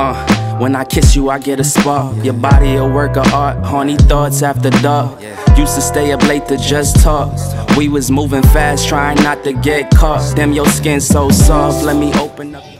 Uh, when I kiss you, I get a spark. Your body a work of art, horny thoughts after dark. Used to stay up late to just talk. We was moving fast, trying not to get caught. Damn, your skin so soft. Let me open up.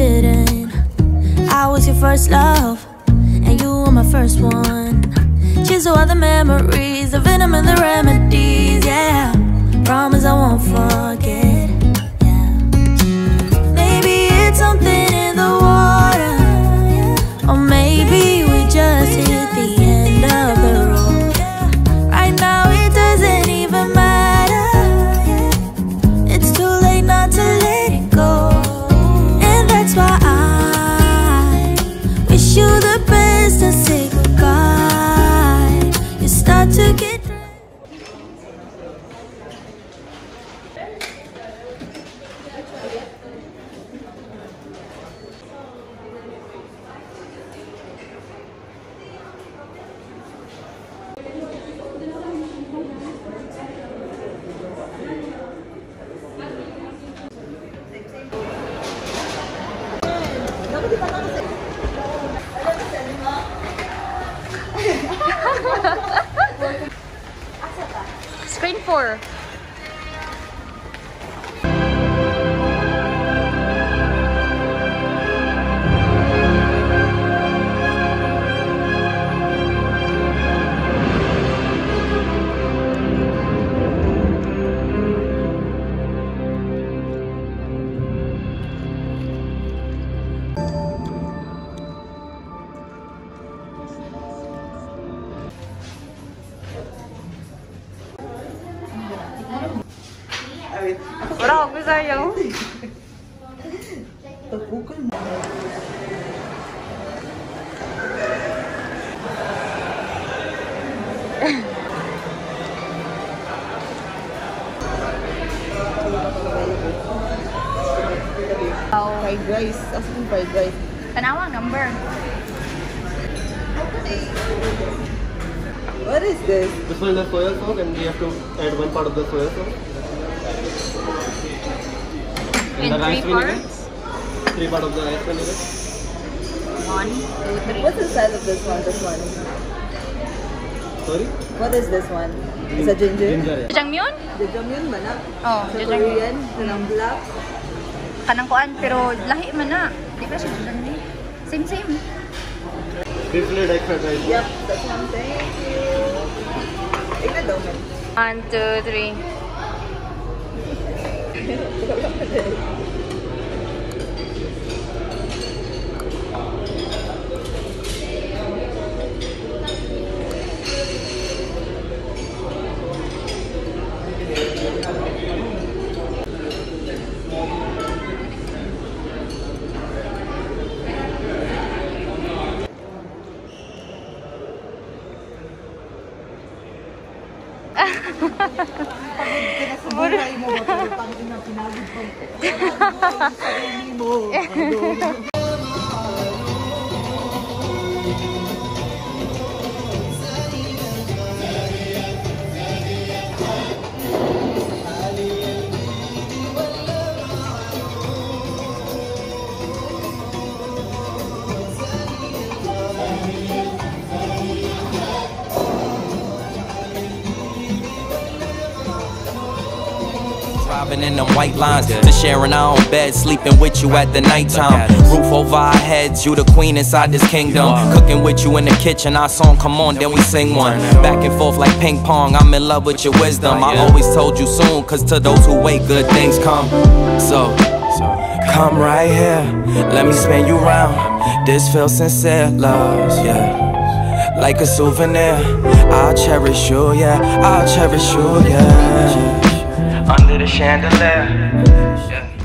Didn't. I was your first love, and you were my first one. To all the memories, the venom and the remedies, yeah. Promise I won't forget, yeah. Maybe it's something in the water, or maybe Screen 4. Wala ako sayaw. Fried rice. Asking fried rice. Tanawang number. What is this? This one is the soya sauce and we have to add one part of the soya sauce. In the three rice vinegar. parts. Three part of the rice vinegar. One, two, three. What's the size of this one? This one. Sorry? What is this one? It's a ginger. Ginger. yeah. Jajangmyeon? Jajangmyeon ba na? Oh, Sa jajangmyeon. Korean, hmm. kanang black. Kanang kuan, pero lahi man na. Di ba siya jajangmyeon? Same, same. Deep fried egg fried rice. Yep, that's one. Thank you. Tingnan daw man. One, two, three. 계속 돌아가면 돼. Pagod ka na sa buhay mo, matulog ang inang pinagod pag sarili mo. Driving in them white lines to sharing our own bed, sleeping with you at the nighttime. Roof over our heads, you the queen inside this kingdom. Cooking with you in the kitchen, our song come on, then we sing one. Back and forth like ping pong, I'm in love with your wisdom. I always told you soon, cause to those who wait, good things come. So, come right here, let me spin you round. This feels sincere, love, yeah. Like a souvenir, I'll cherish you, yeah. I'll cherish you, yeah. Under the chandelier. Yeah.